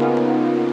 Música